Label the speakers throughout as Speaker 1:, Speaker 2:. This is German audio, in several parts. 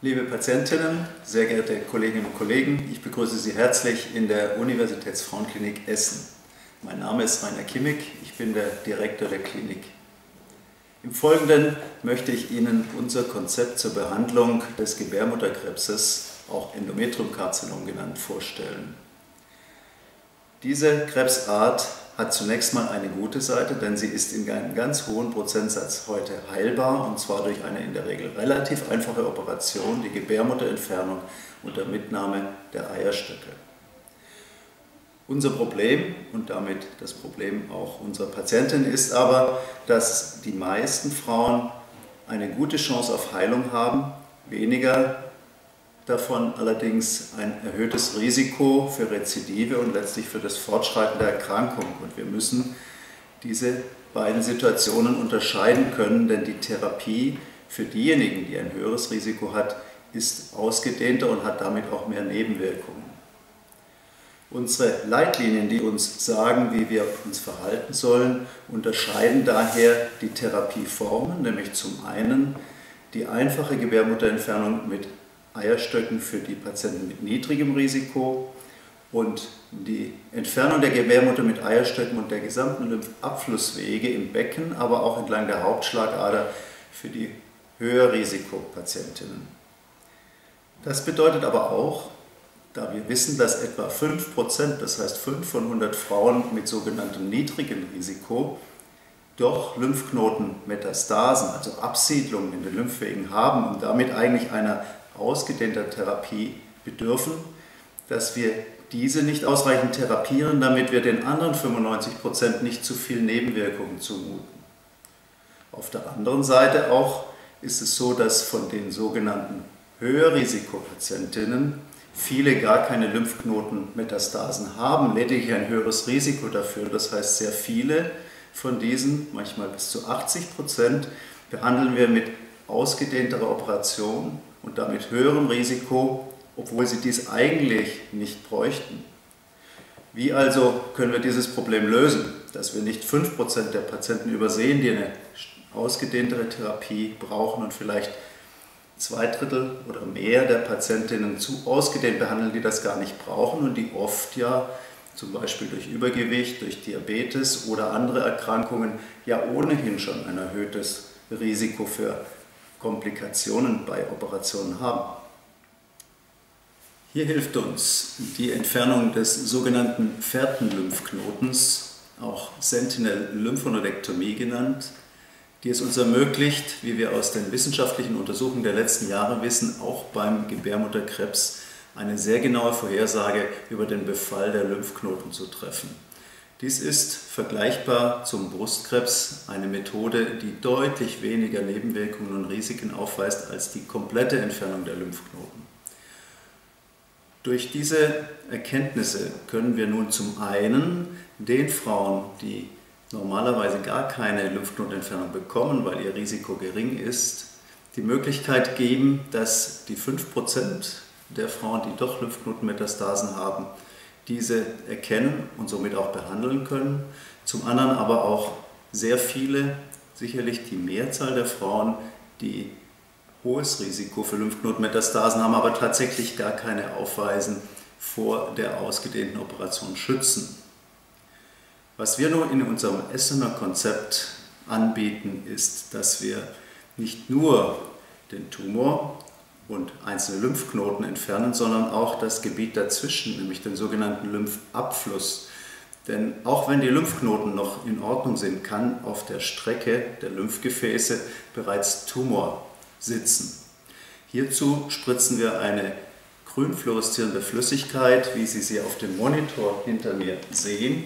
Speaker 1: Liebe Patientinnen, sehr geehrte Kolleginnen und Kollegen, ich begrüße Sie herzlich in der Universitätsfrauenklinik Essen. Mein Name ist Rainer Kimmig, ich bin der Direktor der Klinik. Im Folgenden möchte ich Ihnen unser Konzept zur Behandlung des Gebärmutterkrebses, auch Endometriumkarzinom genannt, vorstellen. Diese Krebsart hat zunächst mal eine gute Seite, denn sie ist in einem ganz hohen Prozentsatz heute heilbar und zwar durch eine in der Regel relativ einfache Operation, die Gebärmutterentfernung unter Mitnahme der Eierstöcke. Unser Problem und damit das Problem auch unserer Patientin ist aber, dass die meisten Frauen eine gute Chance auf Heilung haben, weniger davon allerdings ein erhöhtes Risiko für Rezidive und letztlich für das Fortschreiten der Erkrankung. Und wir müssen diese beiden Situationen unterscheiden können, denn die Therapie für diejenigen, die ein höheres Risiko hat, ist ausgedehnter und hat damit auch mehr Nebenwirkungen. Unsere Leitlinien, die uns sagen, wie wir uns verhalten sollen, unterscheiden daher die Therapieformen, nämlich zum einen die einfache Gebärmutterentfernung mit Eierstöcken für die Patienten mit niedrigem Risiko und die Entfernung der Gebärmutter mit Eierstöcken und der gesamten Lymphabflusswege im Becken, aber auch entlang der Hauptschlagader für die Höherrisikopatientinnen. Das bedeutet aber auch, da wir wissen, dass etwa 5%, das heißt 5 von 100 Frauen mit sogenanntem niedrigem Risiko, doch Lymphknotenmetastasen, also Absiedlungen in den Lymphwegen haben und damit eigentlich einer ausgedehnter Therapie bedürfen, dass wir diese nicht ausreichend therapieren, damit wir den anderen 95 Prozent nicht zu viel Nebenwirkungen zumuten. Auf der anderen Seite auch ist es so, dass von den sogenannten Höherrisikopatientinnen viele gar keine Lymphknotenmetastasen haben, lediglich ein höheres Risiko dafür. Das heißt, sehr viele von diesen, manchmal bis zu 80 Prozent, behandeln wir mit ausgedehnterer Operation und damit höherem Risiko, obwohl sie dies eigentlich nicht bräuchten. Wie also können wir dieses Problem lösen, dass wir nicht 5% der Patienten übersehen, die eine ausgedehntere Therapie brauchen und vielleicht zwei Drittel oder mehr der Patientinnen zu ausgedehnt behandeln, die das gar nicht brauchen und die oft ja zum Beispiel durch Übergewicht, durch Diabetes oder andere Erkrankungen ja ohnehin schon ein erhöhtes Risiko für Komplikationen bei Operationen haben. Hier hilft uns die Entfernung des sogenannten Fährtenlymphknotens, auch Sentinel-Lymphonodektomie genannt, die es uns ermöglicht, wie wir aus den wissenschaftlichen Untersuchungen der letzten Jahre wissen, auch beim Gebärmutterkrebs eine sehr genaue Vorhersage über den Befall der Lymphknoten zu treffen. Dies ist vergleichbar zum Brustkrebs eine Methode, die deutlich weniger Nebenwirkungen und Risiken aufweist als die komplette Entfernung der Lymphknoten. Durch diese Erkenntnisse können wir nun zum einen den Frauen, die normalerweise gar keine Lymphknotenentfernung bekommen, weil ihr Risiko gering ist, die Möglichkeit geben, dass die 5% der Frauen, die doch Lymphknotenmetastasen haben, diese erkennen und somit auch behandeln können. Zum anderen aber auch sehr viele, sicherlich die Mehrzahl der Frauen, die hohes Risiko für Lymphknotenmetastasen haben, aber tatsächlich gar keine aufweisen, vor der ausgedehnten Operation schützen. Was wir nun in unserem Essener Konzept anbieten, ist, dass wir nicht nur den Tumor und einzelne Lymphknoten entfernen, sondern auch das Gebiet dazwischen, nämlich den sogenannten Lymphabfluss. Denn auch wenn die Lymphknoten noch in Ordnung sind, kann auf der Strecke der Lymphgefäße bereits Tumor sitzen. Hierzu spritzen wir eine grün fluoreszierende Flüssigkeit, wie Sie sie auf dem Monitor hinter mir sehen,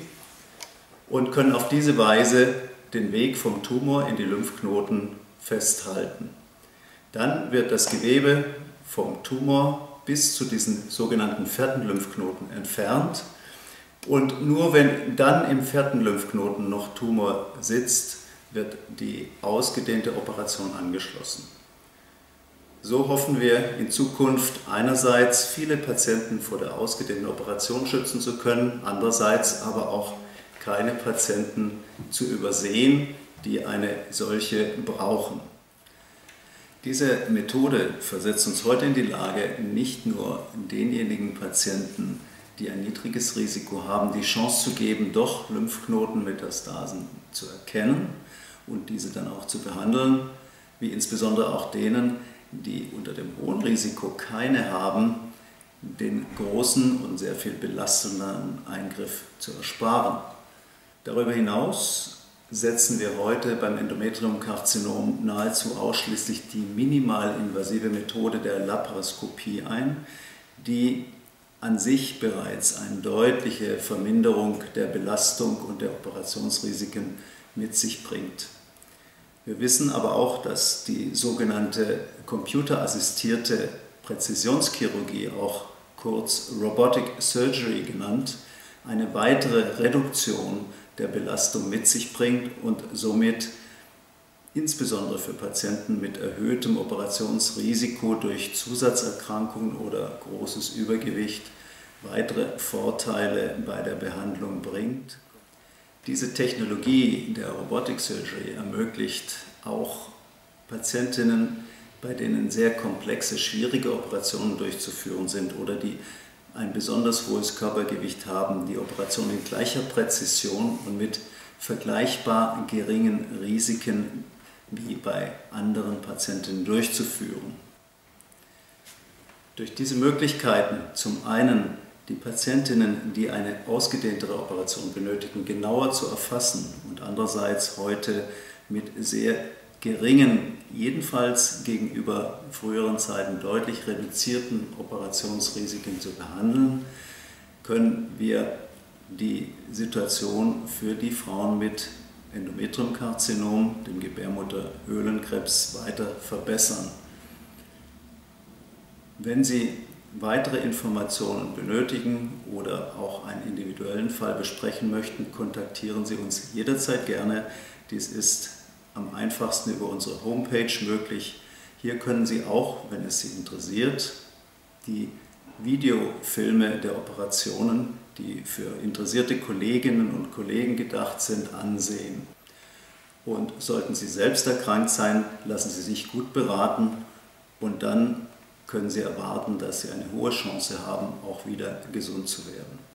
Speaker 1: und können auf diese Weise den Weg vom Tumor in die Lymphknoten festhalten. Dann wird das Gewebe vom Tumor bis zu diesen sogenannten vierten Lymphknoten entfernt. Und nur wenn dann im vierten Lymphknoten noch Tumor sitzt, wird die ausgedehnte Operation angeschlossen. So hoffen wir in Zukunft einerseits viele Patienten vor der ausgedehnten Operation schützen zu können, andererseits aber auch keine Patienten zu übersehen, die eine solche brauchen. Diese Methode versetzt uns heute in die Lage, nicht nur denjenigen Patienten, die ein niedriges Risiko haben, die Chance zu geben, doch Lymphknotenmetastasen zu erkennen und diese dann auch zu behandeln, wie insbesondere auch denen, die unter dem hohen Risiko keine haben, den großen und sehr viel belastenden Eingriff zu ersparen. Darüber hinaus setzen wir heute beim Endometriumkarzinom nahezu ausschließlich die minimalinvasive Methode der Laparoskopie ein, die an sich bereits eine deutliche Verminderung der Belastung und der Operationsrisiken mit sich bringt. Wir wissen aber auch, dass die sogenannte computerassistierte Präzisionschirurgie, auch kurz Robotic Surgery genannt, eine weitere Reduktion der Belastung mit sich bringt und somit insbesondere für Patienten mit erhöhtem Operationsrisiko durch Zusatzerkrankungen oder großes Übergewicht weitere Vorteile bei der Behandlung bringt. Diese Technologie der Robotic Surgery ermöglicht auch Patientinnen, bei denen sehr komplexe, schwierige Operationen durchzuführen sind oder die ein besonders hohes Körpergewicht haben, die Operation in gleicher Präzision und mit vergleichbar geringen Risiken wie bei anderen Patienten durchzuführen. Durch diese Möglichkeiten, zum einen die Patientinnen, die eine ausgedehntere Operation benötigen, genauer zu erfassen und andererseits heute mit sehr geringen, jedenfalls gegenüber früheren Zeiten deutlich reduzierten Operationsrisiken zu behandeln, können wir die Situation für die Frauen mit Endometriumkarzinom, dem Gebärmutterhöhlenkrebs, weiter verbessern. Wenn Sie weitere Informationen benötigen oder auch einen individuellen Fall besprechen möchten, kontaktieren Sie uns jederzeit gerne. Dies ist am einfachsten über unsere Homepage möglich. Hier können Sie auch, wenn es Sie interessiert, die Videofilme der Operationen, die für interessierte Kolleginnen und Kollegen gedacht sind, ansehen. Und sollten Sie selbst erkrankt sein, lassen Sie sich gut beraten und dann können Sie erwarten, dass Sie eine hohe Chance haben, auch wieder gesund zu werden.